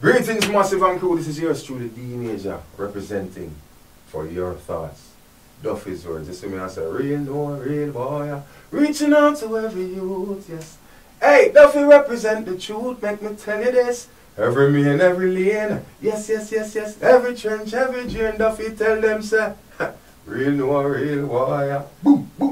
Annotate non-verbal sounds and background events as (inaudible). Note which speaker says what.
Speaker 1: Greetings, Massive and Crew. This is yours truly, D Major, representing for your thoughts. Duffy's words. You see me, I say, real, boy, real boy. Reaching out to every youth, yes. Hey, Duffy represent the truth, make me tell you this. Every man, every lane, yes, yes, yes, yes. Every trench, every drain, Duffy tell them, sir. (laughs) real, no, real boy. Boom, boom.